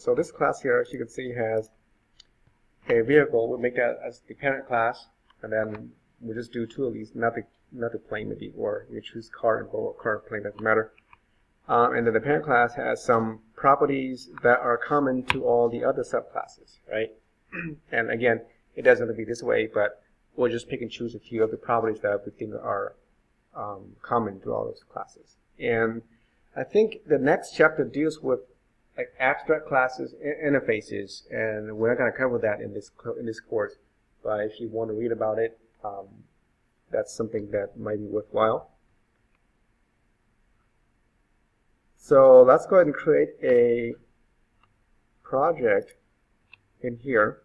So this class here, as you can see, has a vehicle. We'll make that as the parent class, and then we'll just do two of these, not the, not the plane maybe, or you choose car and or car plane, doesn't matter. Uh, and then the parent class has some properties that are common to all the other subclasses, right? and again, it doesn't have to be this way, but we'll just pick and choose a few of the properties that we think are um, common to all those classes. And I think the next chapter deals with abstract classes interfaces, and we're not going to cover that in this in this course. But if you want to read about it, um, that's something that might be worthwhile. So let's go ahead and create a project in here.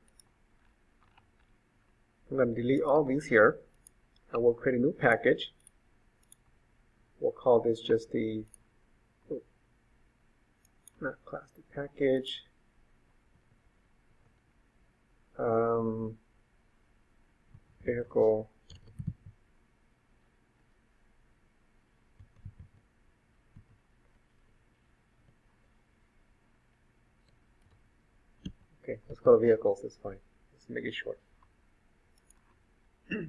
I'm going to delete all these here, and we'll create a new package. We'll call this just the not class the package. Um, vehicle Okay, let's to vehicles, that's fine. Let's make it short.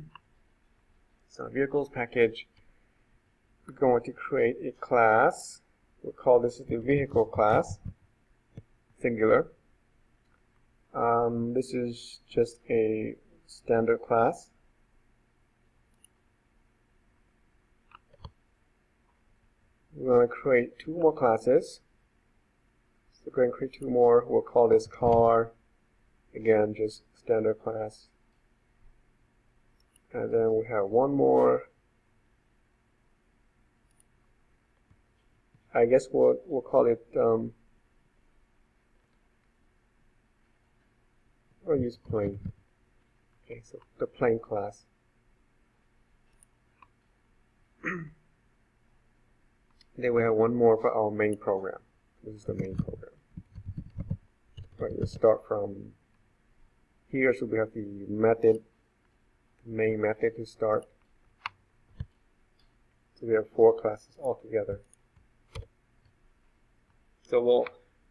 so vehicles package, we're going to create a class. We'll call this the vehicle class, singular. Um, this is just a standard class. We're going to create two more classes. So we're going to create two more. We'll call this car. Again, just standard class. And then we have one more. I guess we'll, we'll call it, um, or use plane. Okay, so the plane class. then we have one more for our main program. This is the main program. Right, we start from here, so we have the method, main method to start. So we have four classes altogether. So we'll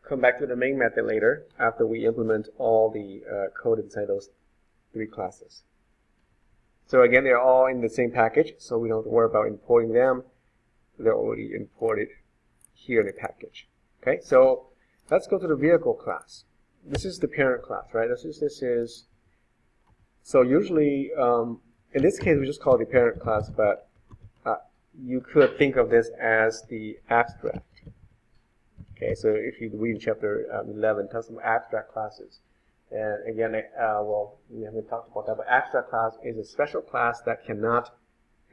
come back to the main method later after we implement all the uh, code inside those three classes. So again, they're all in the same package, so we don't have to worry about importing them. They're already imported here in the package. Okay, so let's go to the vehicle class this is the parent class, right? This is, this is, so usually, um, in this case, we just call it the parent class, but uh, you could think of this as the abstract. Okay, so if you read chapter um, 11, talks about abstract classes. And again, uh, well, we haven't talked about that, but abstract class is a special class that cannot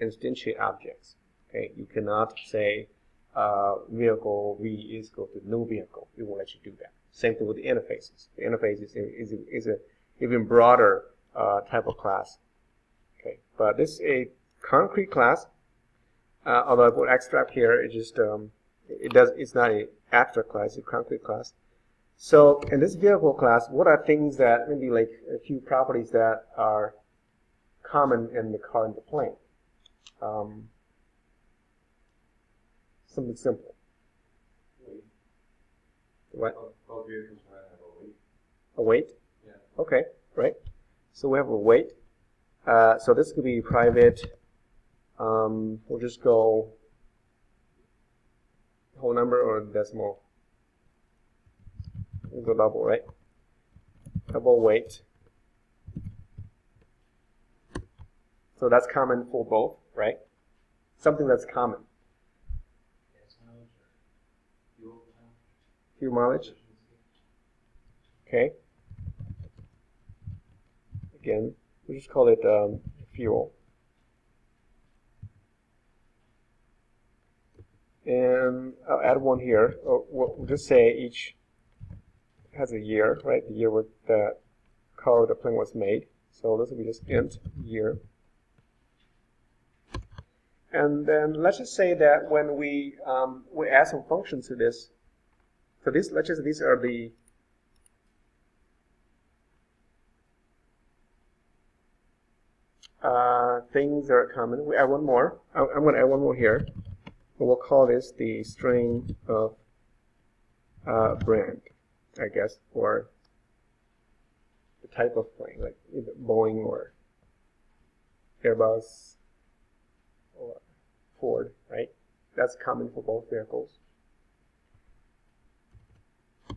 instantiate objects. Okay, you cannot say uh, vehicle V is equal to no vehicle. It won't let you do that. Same thing with the interfaces. The interface is, is, is a even broader uh, type of class. Okay, but this is a concrete class. Uh, although I put abstract here, it just um, it does it's not an abstract class, a concrete class. So in this vehicle class, what are things that maybe like a few properties that are common in the car and the plane? Um, something simple. What? Both vehicles have a weight. A weight? Yeah. Okay, right. So we have a weight. Uh, so this could be private. Um, we'll just go whole number or decimal. Go double, right? Double weight. So that's common for both, right? Something that's common. Fuel mileage. Okay. Again, we just call it um, fuel. And I'll add one here. Oh, we'll just say each has a year, right? The year with the car or the plane was made. So this will be just int year. And then let's just say that when we um, we add some functions to this, so this let's just these are the uh, things that are common. We add one more. I'm going to add one more here. We'll call this the string of uh, brand. I guess, or the type of plane, like either Boeing or Airbus or Ford, right? That's common for both vehicles.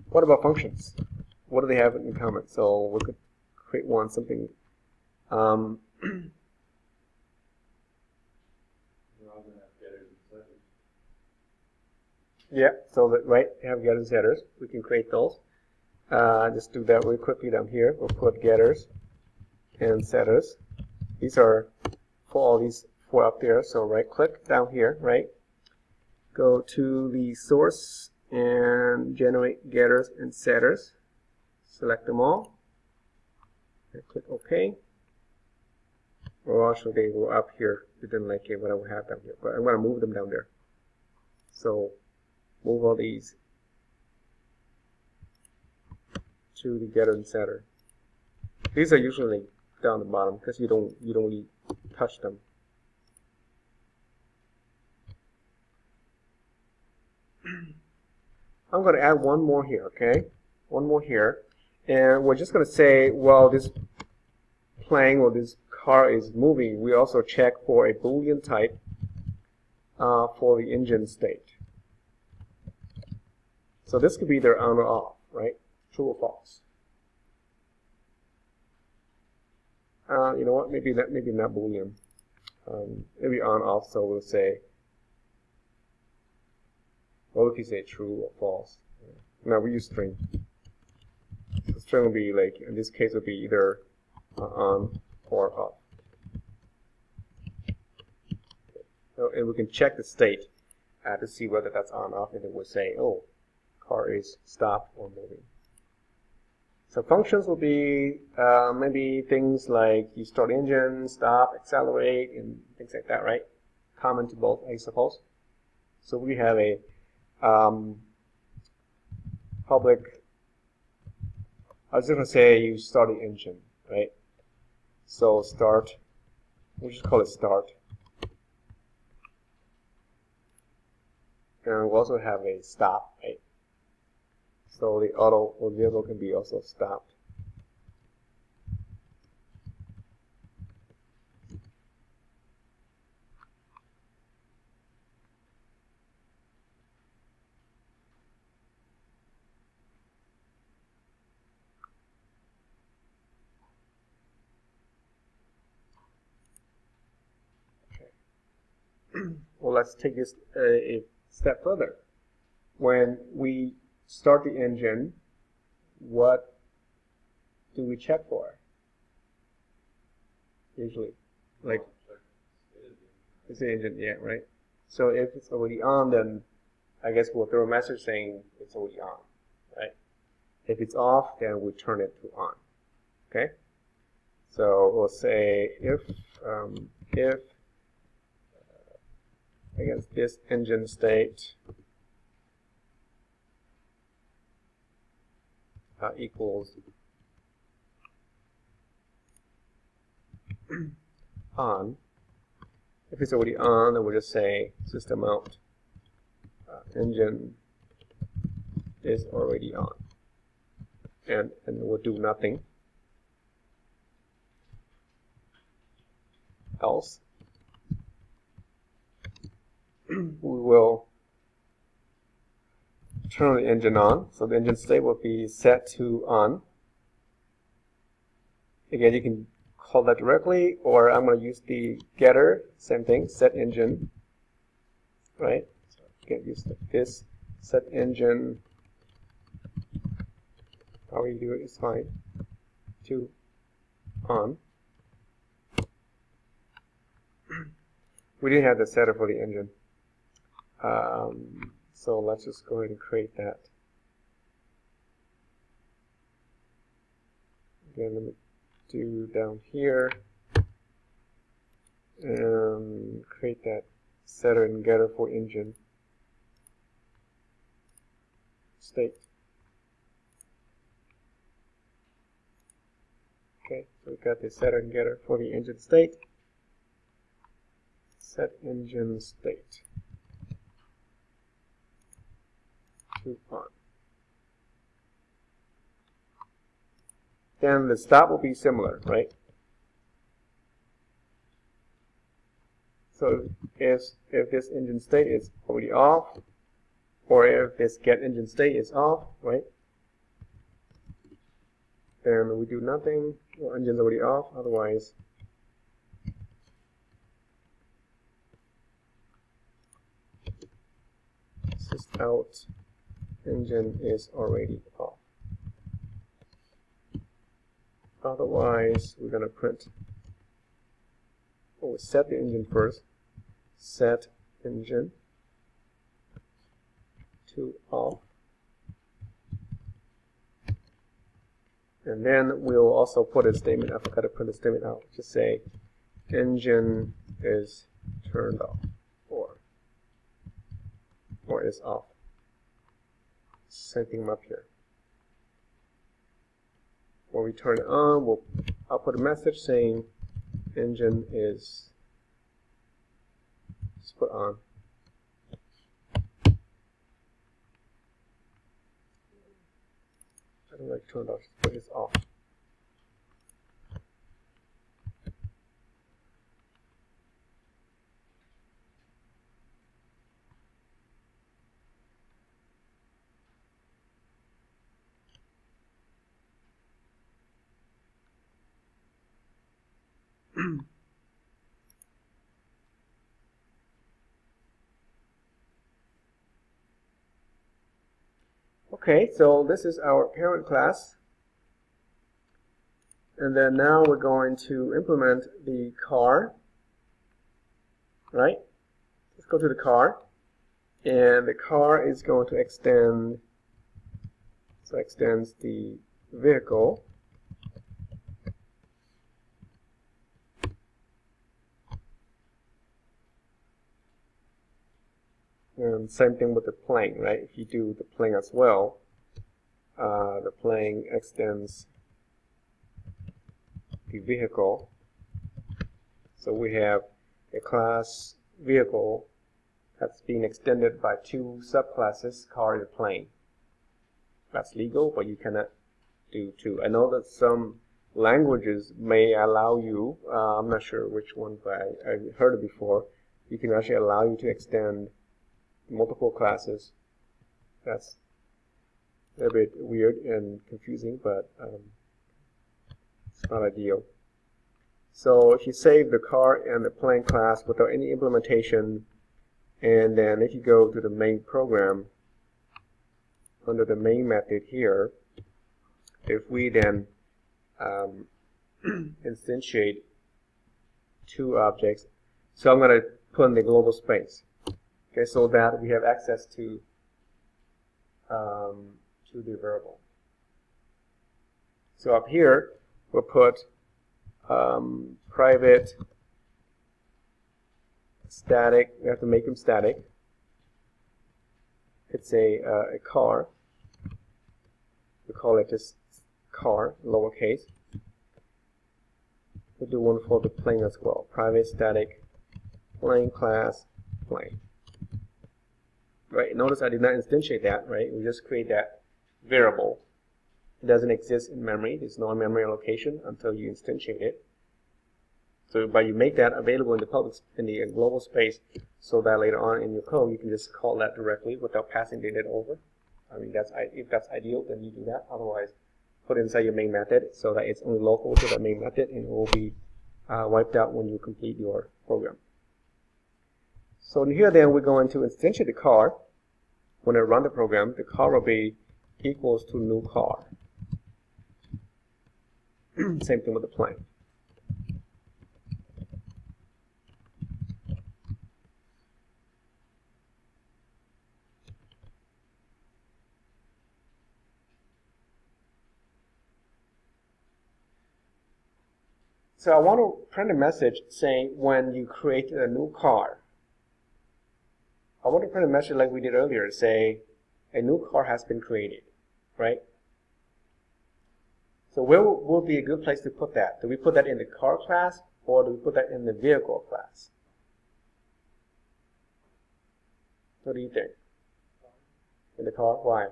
What about functions? What do they have in common? So we could create one something. Um, They're all gonna have getters and setters. Yeah, so that right, have getters and setters. We can create those. Uh, just do that really quickly down here. We'll put getters and setters. These are for all these four up there. So right click down here, right? Go to the source and generate getters and setters. Select them all. And click OK. Or actually they go up here. You didn't like it, what I would have down here. But I'm going to move them down there. So move all these to the getter and setter. These are usually down the bottom because you don't you don't really touch them. I'm going to add one more here, okay? One more here. And we're just going to say, well, this plane or this car is moving. We also check for a Boolean type uh, for the engine state. So this could be either on or off, right? True or false. Uh, you know what? Maybe that. Maybe not Boolean. Um, maybe on off. So we'll say. What if you say true or false? now we use string. String will be like in this case would be either uh, on or off. So, and we can check the state uh, to see whether that's on or off, and it will say, oh, car is stopped or moving. So functions will be uh, maybe things like you start engine, stop, accelerate, and things like that, right? Common to both, I suppose. So we have a um, public, I was going to say you start the engine, right? So start, we'll just call it start. And we also have a stop, right? So the auto or vehicle can be also stopped. well, let's take this uh, a step further. When we start the engine, what do we check for? Usually, like it's the engine, yeah, right. So if it's already on, then I guess we'll throw a message saying it's already on, right? If it's off, then we turn it to on. Okay. So we'll say if um, if uh, I guess this engine state uh, equals on. If it's already on, then we'll just say system out uh, engine is already on. And, and we'll do nothing else. we will turn the engine on. So the engine state will be set to on. Again, you can call that directly, or I'm going to use the getter, same thing, set engine, right? So you can use this set engine. How you do it is fine. To on. we didn't have the setter for the engine. Um, so let's just go ahead and create that. Again, let me do down here and create that setter and getter for engine state. Okay, so we got the setter and getter for the engine state. Set engine state. Then the stop will be similar, right? So if, if this engine state is already off, or if this get engine state is off, right? Then we do nothing, well, engine's already off, otherwise sys out engine is already off. Otherwise, we're going to print, oh, set the engine first, set engine to off. And then we'll also put a statement, I forgot to print a statement out, just say engine is turned off or or is off. Same thing up here. When we turn it on, we'll I'll put a message saying engine is put on. I don't like turned off, put this off. Okay, so this is our parent class. And then now we're going to implement the car. Right? Let's go to the car. And the car is going to extend, so extends the vehicle. And same thing with the plane, right? If you do the plane as well, uh, the plane extends the vehicle. So we have a class vehicle that's being extended by two subclasses, car and plane. That's legal, but you cannot do two. I know that some languages may allow you, uh, I'm not sure which one, but I, I heard it before, you can actually allow you to extend multiple classes. That's a bit weird and confusing, but um, it's not ideal. So if you save the car and the plane class without any implementation, and then if you go to the main program, under the main method here, if we then um, instantiate two objects, so I'm going to put in the global space okay, so that we have access to um, to the variable. So up here, we'll put um, private static. We have to make them static. It's a uh, a car. We call it just car, lowercase. We'll do one for the plane as well. Private static plane class plane right? Notice I did not instantiate that, right? We just create that variable. It doesn't exist in memory. There's no memory allocation until you instantiate it. So by you make that available in the public in the global space, so that later on in your code you can just call that directly without passing data over. I mean that's if that's ideal, then you do that. Otherwise, put it inside your main method so that it's only local to that main method, and it will be uh, wiped out when you complete your program. So in here then we're going to instantiate the car when I run the program, the car will be equals to new car. Same thing with the plane. So I want to print a message saying when you create a new car, I want to print a message like we did earlier, say a new car has been created, right? So where would be a good place to put that? Do we put that in the car class or do we put that in the vehicle class? What do you think? In the car? Why?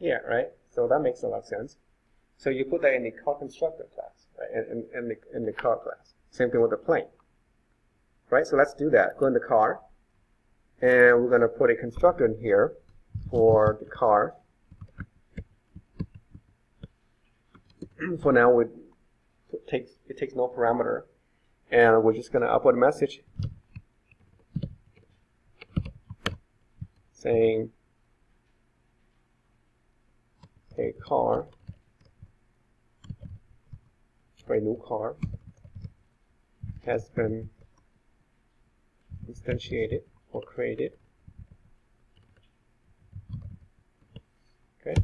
Yeah, right. So that makes a lot of sense. So you put that in the car constructor class, right? In, in, in the in the car class. Same thing with the plane. Right. So let's do that. Go in the car, and we're going to put a constructor in here for the car. for now, it takes it takes no parameter, and we're just going to upload a message saying a car a new car has been instantiated or created. Okay.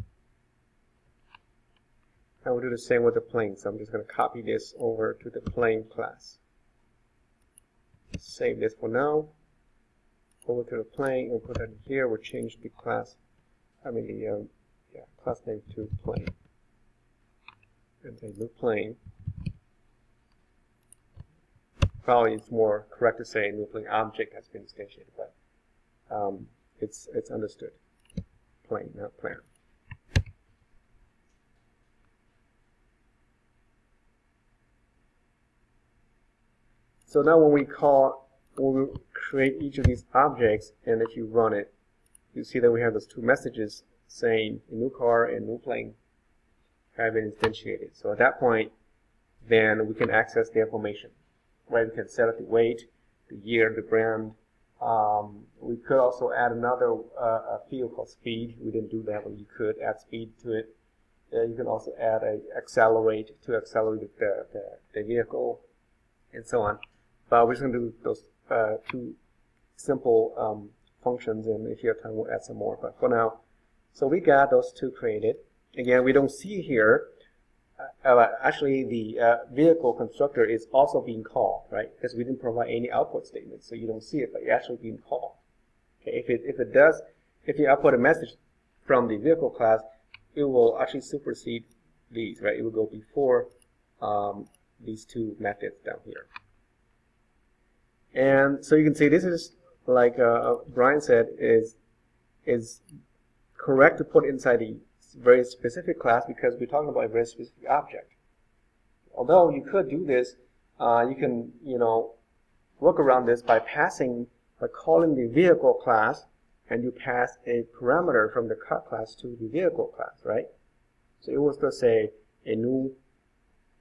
I will do the same with the plane, so I'm just going to copy this over to the plane class. Save this for now. Over to the plane and put that in here. We'll change the class, I mean the um, yeah, class name to plane. And say new plane. Probably it's more correct to say new plane object has been instantiated, but um, it's it's understood. Plane, not plan. So now when we call, when we create each of these objects, and if you run it, you see that we have those two messages saying a new car and new plane have been instantiated. So at that point, then we can access the information, right? We can set up the weight, the year, the brand. Um, we could also add another uh, field called speed. We didn't do that, but you could add speed to it. Uh, you can also add a accelerate to accelerate the, the, the vehicle, and so on. But we're just going to do those uh, two simple um, functions, and if you have time, we'll add some more. But for now, so we got those two created. Again, we don't see here, uh, uh, actually the uh, vehicle constructor is also being called, right? Because we didn't provide any output statement, so you don't see it, but it's actually being called. Okay, if it, if it does, if you output a message from the vehicle class, it will actually supersede these, right? It will go before um, these two methods down here. And so you can see this is, like uh, Brian said, is is correct to put inside the very specific class because we're talking about a very specific object. Although you could do this, uh, you can, you know, work around this by passing, by calling the vehicle class, and you pass a parameter from the car class to the vehicle class, right? So it was to say a new,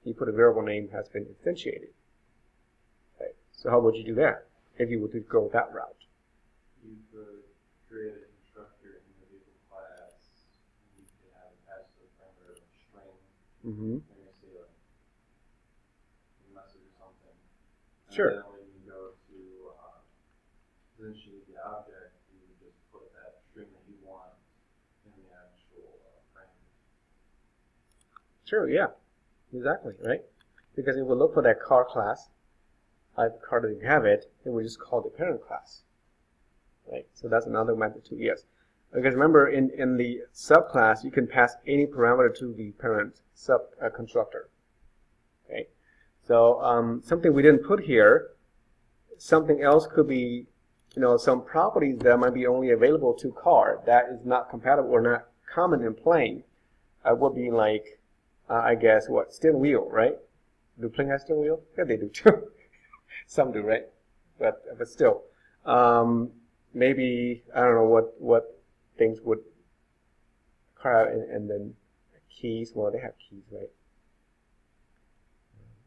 you put a variable name has been instantiated. Okay. So how would you do that if you were to go that route? You could create a constructor in the vehicle class. You could have it pass the parameter of a string. Mm-hmm. Let me see, like, a message or something. And Sure. then when you go to, uh, the object, you would just put that string that you want in the actual uh, frame. Sure, yeah. Exactly, right? Because if we look for that car class, the car doesn't have it, it we just call the parent class. Right? So that's another method too, yes. Because remember, in, in the subclass, you can pass any parameter to the parent sub uh, constructor. Okay? So um, something we didn't put here, something else could be, you know, some properties that might be only available to car that is not compatible or not common in plane uh, would be like, uh, I guess, what, steering wheel, right? Do plane have steering wheel? Yeah, they do too. Some do, right? But but still, um, maybe I don't know what what things would car and, and then keys. Well, they have keys, right?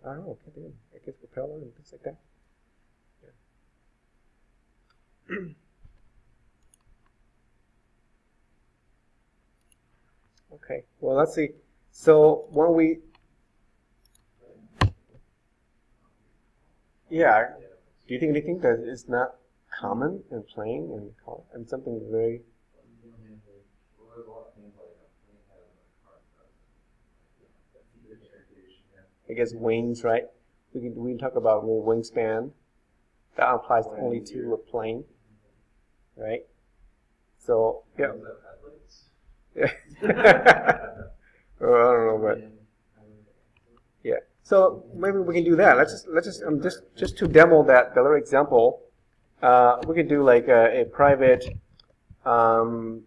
I don't know. Can't I guess propeller and things like that. Yeah. okay. Well, let's see. So when we yeah, do you think anything that is not common in playing and and something very Well, there's a lot of things like a plane has a car doesn't. I guess wings, right? We can we can talk about wingspan. That applies only to a plane, right? So yeah. Planes that have headlights. well, I don't know, but yeah. So maybe we can do that. Let's just let's just um, just just to demo that the other example, uh, we could do like a, a private um,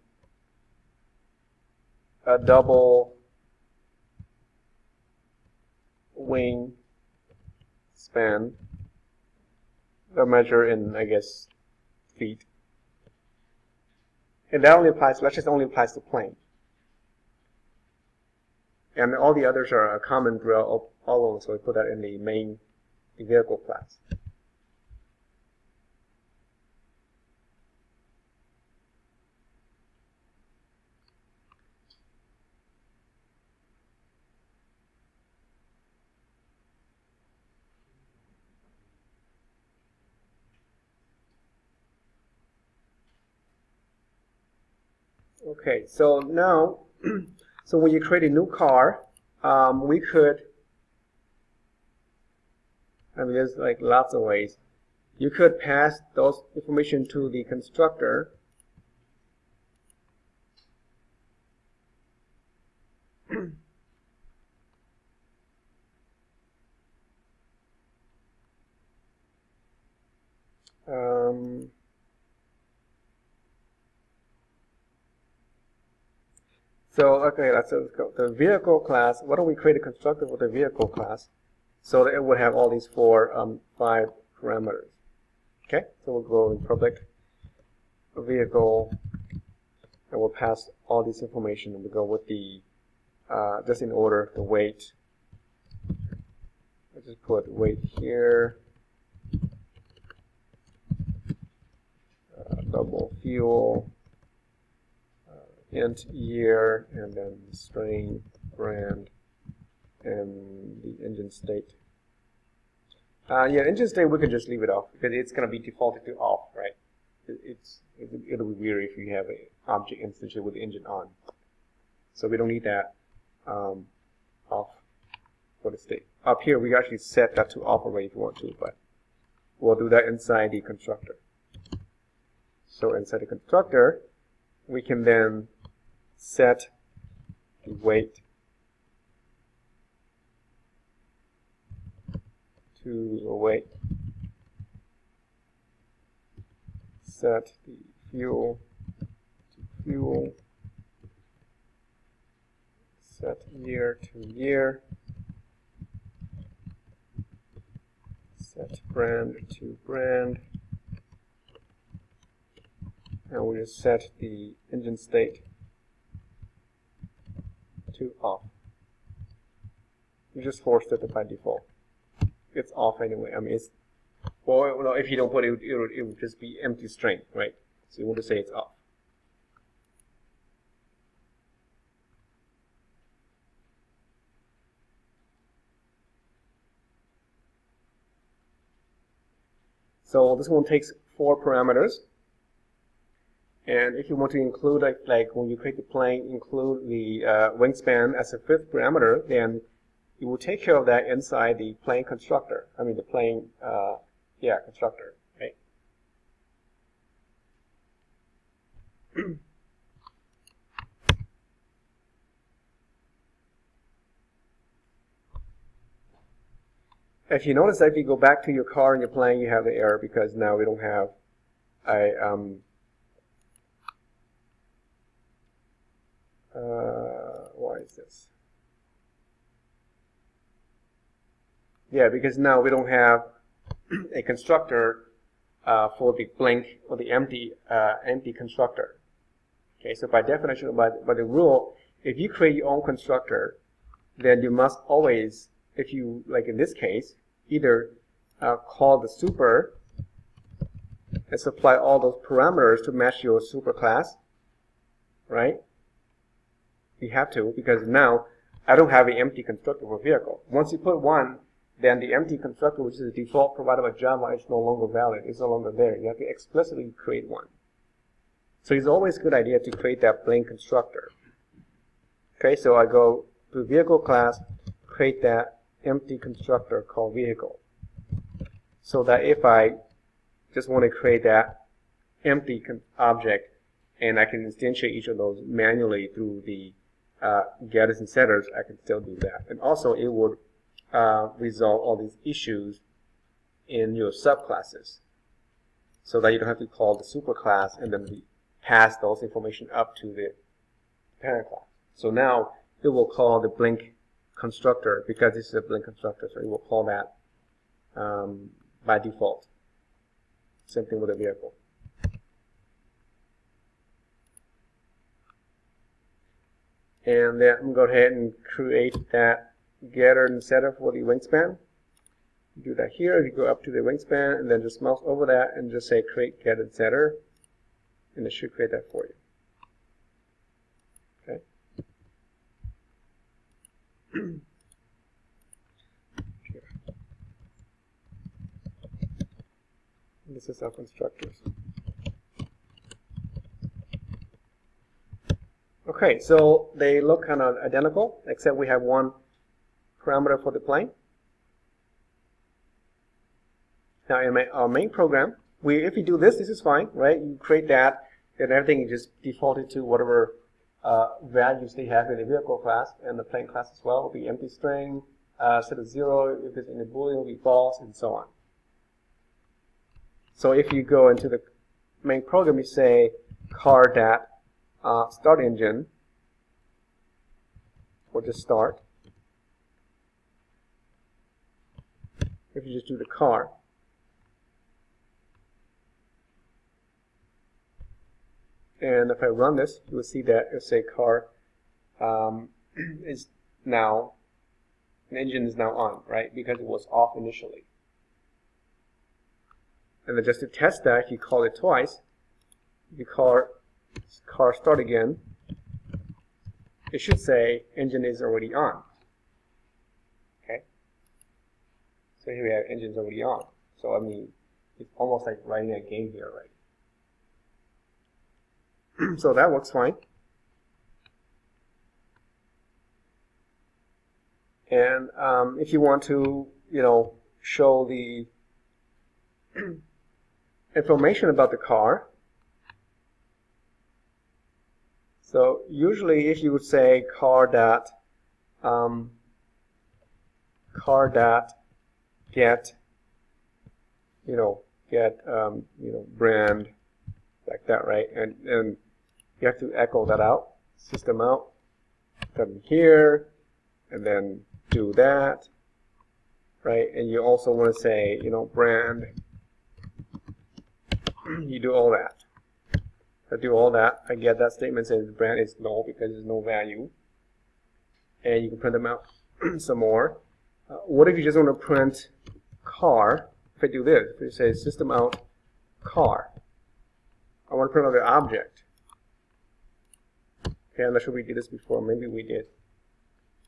a double wing span. The measure in, I guess, feet. And that only applies, let's just only applies to plane. And all the others are a common throughout all of them, so we put that in the main vehicle class. Okay, so now, so when you create a new car, um, we could, I mean, there's like lots of ways. You could pass those information to the constructor. um, Let's go. The vehicle class, why don't we create a constructor for the vehicle class so that it would have all these four, um, five parameters. Okay, so we'll go in public vehicle and we'll pass all this information and we'll go with the, uh, just in order, the weight. Let's just put weight here. Uh, double fuel int year and then string brand and the engine state. Uh, yeah, engine state we can just leave it off because it's going to be defaulted to off, right? It, it's it'll be weird if you have an object instance with engine on. So we don't need that um, off for the state. Up here we actually set that to off already if you want to, but we'll do that inside the constructor. So inside the constructor, we can then set weight to weight. Set the fuel to fuel. Set year to year. Set brand to brand. And we just set the engine state to off. You just forced it by default. It's off anyway. I mean, it's well, if you don't put it, it would, it would just be empty string, right? So you want to say it's off. So this one takes four parameters. And if you want to include, like, like when you create the plane, include the uh, wingspan as a fifth parameter, then you will take care of that inside the plane constructor. I mean, the plane, uh, yeah, constructor, right? if you notice that if you go back to your car and your plane, you have the error because now we don't have a um, Uh, why is this? Yeah, because now we don't have a constructor uh, for the blank or the empty uh, empty constructor. Okay, so by definition, by, by the rule, if you create your own constructor, then you must always, if you, like in this case, either uh, call the super and supply all those parameters to match your super class, right? You have to because now I don't have an empty constructor for vehicle. Once you put one, then the empty constructor, which is the default provided by Java, is no longer valid. It's no longer there. You have to explicitly create one. So it's always a good idea to create that blank constructor. Okay, so I go to vehicle class, create that empty constructor called vehicle. So that if I just want to create that empty object, and I can instantiate each of those manually through the uh, getters and setters, I can still do that. And also it would uh, resolve all these issues in your subclasses so that you don't have to call the superclass and then pass those information up to the parent class. So now it will call the blink constructor because this is a blink constructor, so it will call that um, by default. Same thing with the vehicle. And then I'm going to go ahead and create that getter and setter for the wingspan. Do that here. You go up to the wingspan and then just mouse over that and just say create getter and setter, and it should create that for you. Okay. This is our constructors. Okay, so they look kind of identical, except we have one parameter for the plane. Now in our main program, we if you do this, this is fine, right? You create that, and everything is just defaulted to whatever uh, values they have in the vehicle class and the plane class as well. will be empty string, uh, set of zero, if it's in the boolean, will be false, and so on. So if you go into the main program, you say car dat uh, start engine, or just start. If you just do the car, and if I run this, you will see that it say car um, is now, an engine is now on, right? Because it was off initially. And then just to test that, if you call it twice, you call car start again, it should say engine is already on. Okay? So here we have engine's already on. So I mean, it's almost like writing a game here, right? so that works fine. And um, if you want to, you know, show the information about the car, So usually if you would say car dot um, car dot get you know get um, you know brand like that right? And and you have to echo that out system out come here and then do that right? And you also want to say you know brand you do all that I do all that. I get that statement says the brand is null because there's no value. And you can print them out some more. Uh, what if you just want to print car? If I do this, if it say system out car, I want to print out the object. Okay, I'm not sure we did this before. Maybe we did.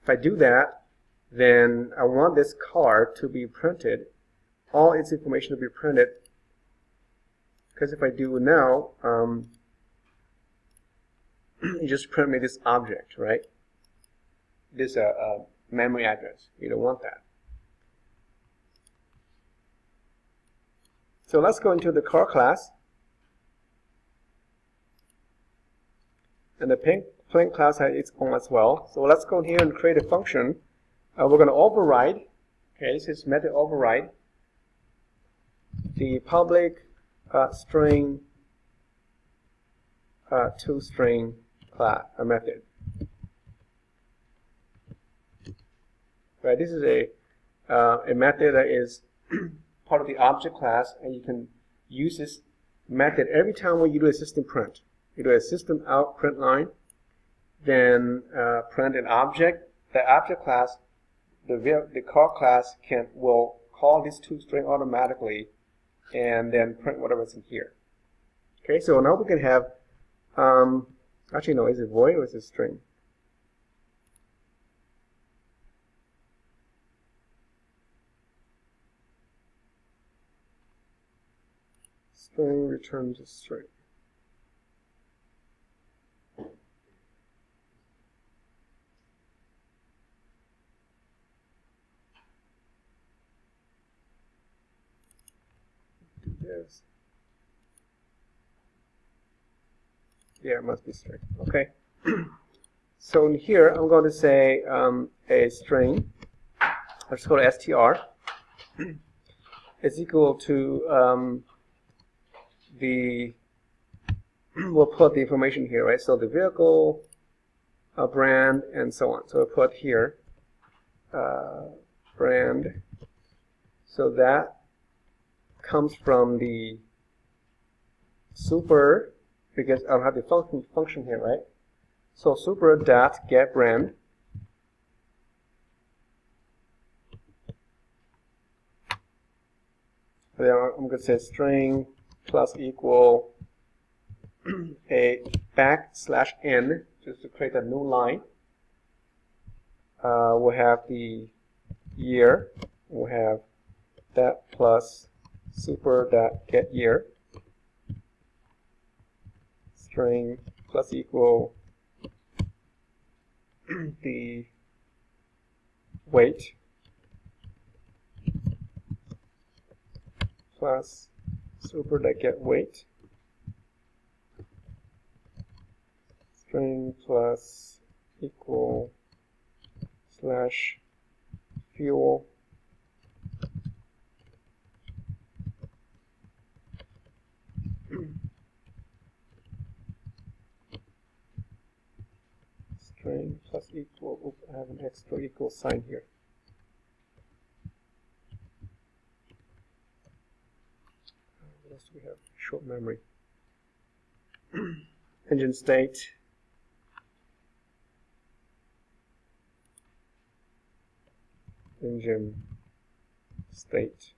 If I do that, then I want this car to be printed, all its information to be printed. Because if I do now, um, you just print me this object, right? This uh, uh, memory address. You don't want that. So let's go into the car class. And the pink, plane class has its own as well. So let's go here and create a function. Uh, we're going to override. Okay, this is method override. The public uh, string uh, to string class, a method. Right, this is a, uh, a method that is part of the object class, and you can use this method every time when you do a system print. You do a system out print line, then uh, print an object. The object class, the, the car class can will call this toString automatically, and then print whatever's in here. Okay, so now we can have um, Actually, no, is it void or is it string? String returns a string. Do this. Yeah, it must be string. Okay. so in here, I'm going to say um, a string. Let's go to str. is equal to um, the. we'll put the information here, right? So the vehicle a brand, and so on. So I put here uh, brand. So that comes from the super, because I'll have the function, function here, right? So super dot get brand. Then I'm going to say string plus equal a backslash n just to create a new line. Uh, we'll have the year. We'll have that plus super dot get year string plus equal the weight plus super dot get weight. String plus equal slash fuel string plus equal, oops, I have an extra equal sign here. What else do we have? Short memory. Engine state. Engine state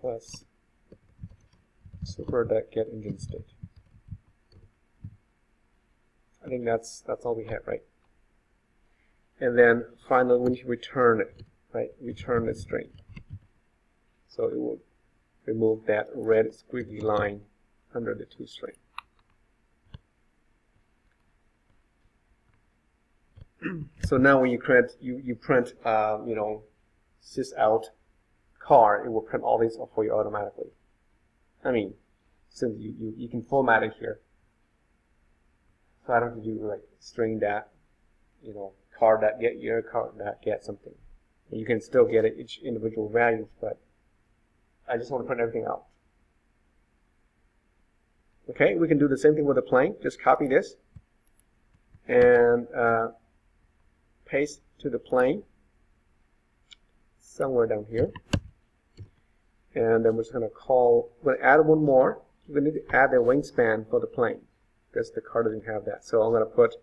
plus super dot get engine state. I think that's that's all we have, right? And then finally, we return it, right? Return the string. So it will remove that red squiggly line under the toString. so now when you print, you you print, uh, you know, sys out car, it will print all these for you automatically. I mean, since you, you, you can format it here. So I don't have to do like string that, you know, card that get year, card that get something. You can still get each individual values, but I just want to print everything out. Okay, we can do the same thing with the plane. Just copy this and uh, paste to the plane somewhere down here. And then we're just going to call, we're going to add one more. We need to add the wingspan for the plane because the car doesn't have that. So I'm going to put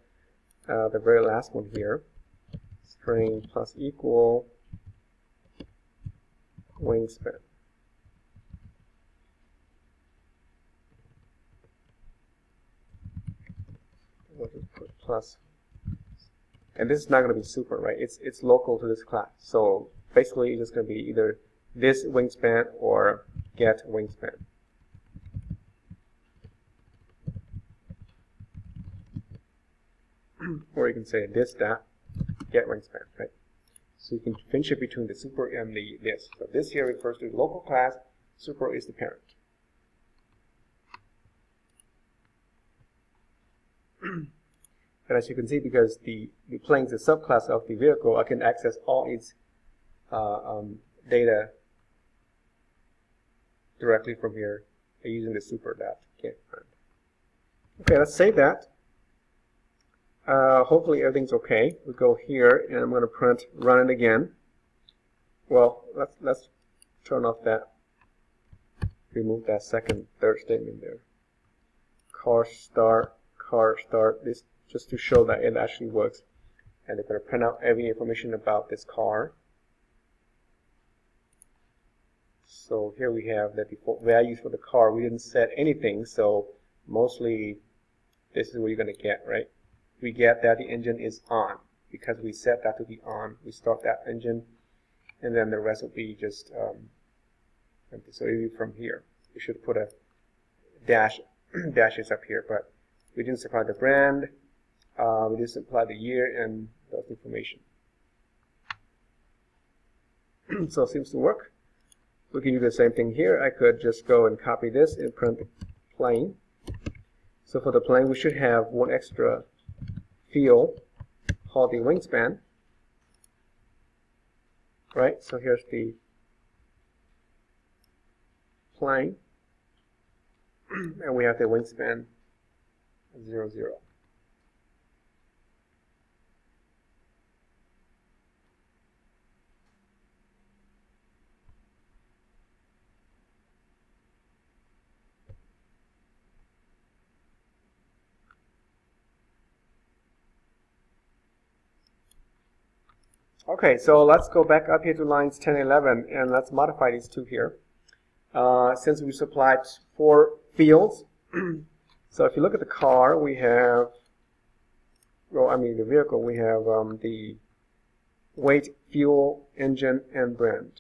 uh, the very last one here, string plus equal wingspan. We'll just put plus. And this is not going to be super, right? It's it's local to this class. So basically, it's just going to be either this wingspan or get wingspan. or you can say this that get wingspan, right? So you can finish it between the super and the this. So this here refers to the local class, super is the parent. and as you can see, because the, the plane is a subclass of the vehicle, I can access all its uh, um, data directly from here using the super dot get. Okay, let's save that. Uh, hopefully everything's okay. We go here and I'm going to print run it again. Well, let's let's turn off that. Remove that second third statement there. Car start, car start. This just to show that it actually works. And they're going to print out every information about this car. So here we have the default values for the car. We didn't set anything, so mostly this is what you're going to get, right? We get that the engine is on because we set that to be on. We start that engine, and then the rest will be just um, empty. So from here, we should put a dash dashes up here, but we didn't supply the brand, uh, we didn't supply the year, and those information. so it seems to work. We can do the same thing here. I could just go and copy this and print plane. So for the plane, we should have one extra field called the wingspan. Right, so here's the plane, and we have the wingspan 0, 0. Okay, so let's go back up here to lines 10 and 11 and let's modify these two here. Uh, since we supplied four fields, so if you look at the car, we have, well, I mean the vehicle, we have um, the weight, fuel, engine, and brand.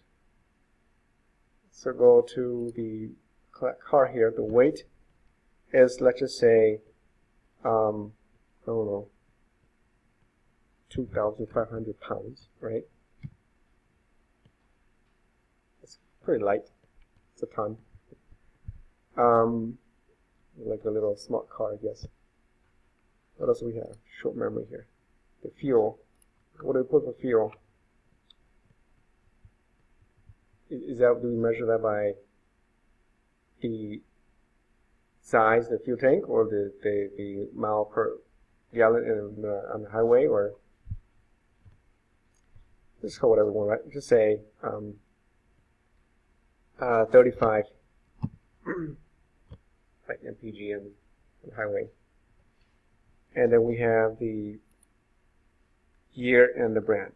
So go to the car here. The weight is, let's just say, um, I don't know, 2,500 pounds, right? It's pretty light. It's a ton. Um, like a little smart car, I guess. What else do we have? Short memory here. The fuel. What do we put for fuel? Is that, do we measure that by the size, of the fuel tank, or the, the, the mile per gallon uh, on the highway, or just call whatever we want, right? Just say um, uh, 35 like mpg and, the highway. And then we have the year and the brand.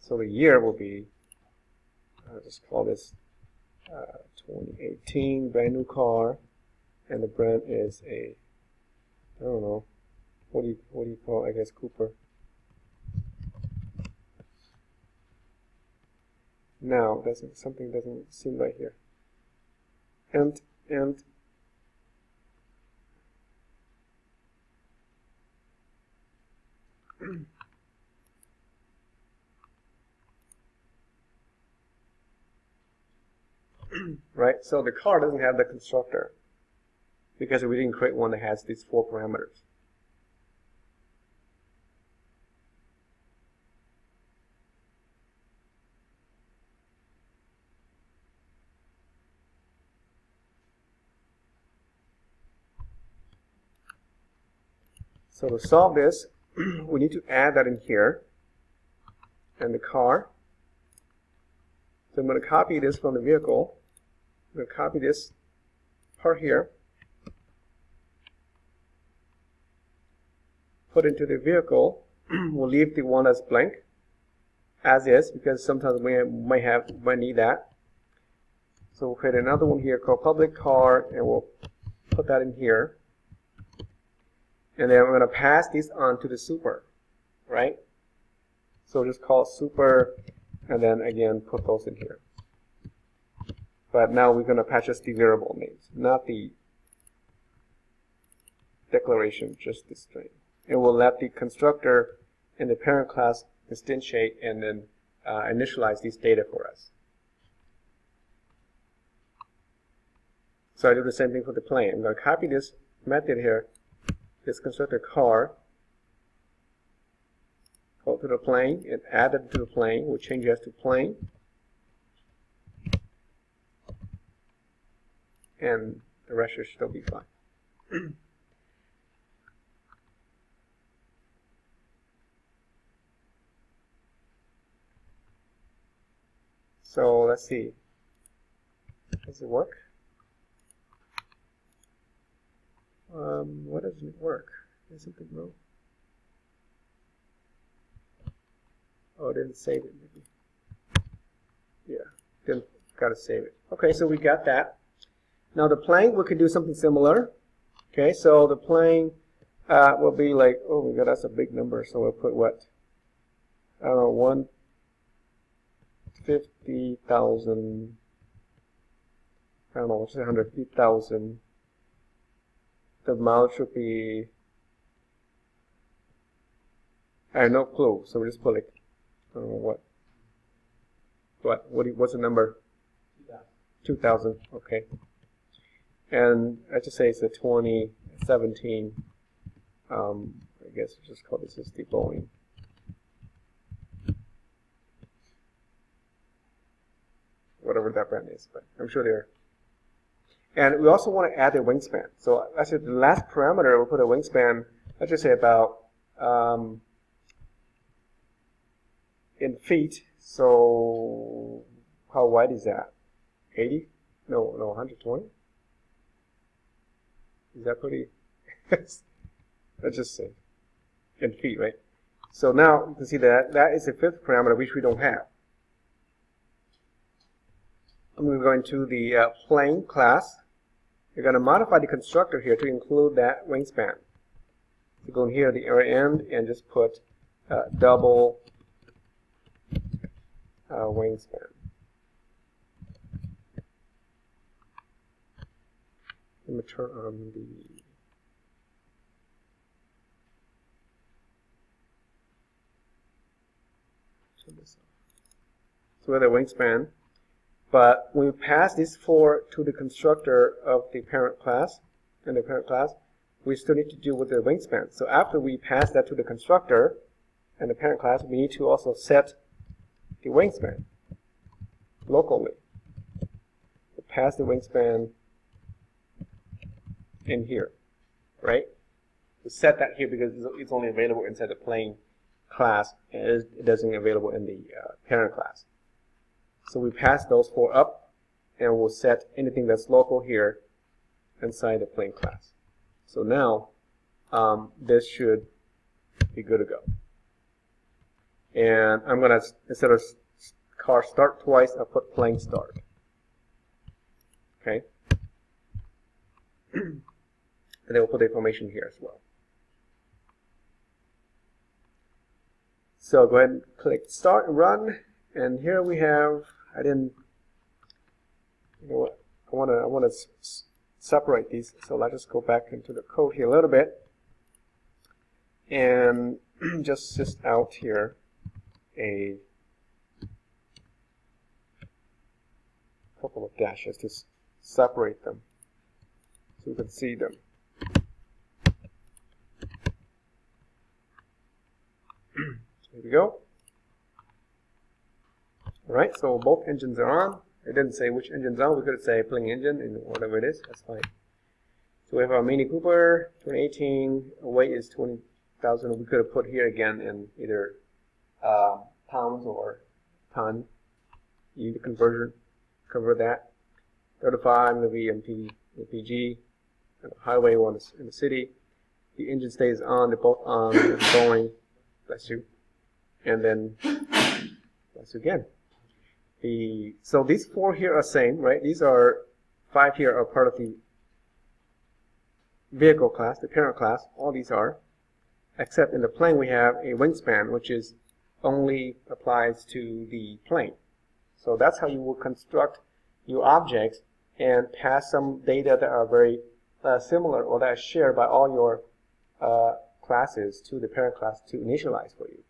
So the year will be, I'll just call this uh, 2018 brand new car, and the brand is a, I don't know, what do you what do you call? I guess Cooper. Now, doesn't something doesn't seem right here. And and right? So the car doesn't have the constructor because we didn't create one that has these four parameters. So to solve this, we need to add that in here and the car. So I'm going to copy this from the vehicle. I'm going to copy this part here, put into the vehicle. we'll leave the one as blank as is because sometimes we might have might need that. So we'll create another one here called public car and we'll put that in here. And then we're going to pass this on to the super, right? So just call super and then again put those in here. But now we're going to pass just the variable names, not the declaration, just the string. And we'll let the constructor and the parent class instantiate and then uh, initialize these data for us. So I do the same thing for the plane. I'm going to copy this method here, this constructor car, go to the plane and add it to the plane. We'll change that to plane. and the rest should still be fine. so let's see. Does it work? Um, why doesn't it work? Is something wrong? Oh, I didn't save it, maybe. Yeah, didn't, gotta save it. Okay, so we got that. Now the plane, we could do something similar. Okay, so the plane uh, will be like, oh my god, that's a big number, so we'll put what? I don't know, 150,000, I don't know, 150,000 the amount should be. I have no clue, so we just put like, I don't know what. What? What? What's the number? Two thousand. Okay and I just say it's a 2017. Um, I guess we just call this is the Boeing. Whatever that brand is, but I'm sure they're. And we also want to add the wingspan. So I said the last parameter, we'll put a wingspan, let's just say about um, in feet. So how wide is that? 80? No, no, 120? Is that pretty? Let's just say in feet, right? So now you can see that that is the fifth parameter which we don't have. I'm going to go into the uh, plane class. You're going to modify the constructor here to include that wingspan. So go in here at the end and just put uh, double uh, wingspan. Let me turn on the. So have the wingspan. But when we pass this 4 to the constructor of the parent class, and the parent class, we still need to deal with the wingspan. So after we pass that to the constructor and the parent class, we need to also set the wingspan locally. So pass the wingspan in here, right? We set that here because it's only available inside the plane class and it doesn't available in the uh, parent class. So we pass those four up and we'll set anything that's local here inside the plane class. So now um, this should be good to go. And I'm going to, instead of car start twice, I'll put plane start. Okay. and then we'll put the information here as well. So go ahead and click start and run. And here we have, I didn't, you know what, I want to I want to separate these. So let's just go back into the code here a little bit. And just sys out here a couple of dashes to separate them so you can see them. There we go. Alright, so both engines are on. It didn't say which engine's on. We could say plane engine and whatever it is. That's fine. So we have our Mini Cooper 2018. Weight is 20,000. We could have put here again in either uh, pounds or ton. You conversion, convert that. 35 maybe MP, MPG. Highway one is in the city. The engine stays on. They're both on. going. Bless you and then bless you again. The, so these four here are same, right? These are five here are part of the vehicle class, the parent class. All these are, except in the plane we have a wingspan, which is only applies to the plane. So that's how you will construct your objects and pass some data that are very uh, similar or that are shared by all your uh, classes to the parent class to initialize for you.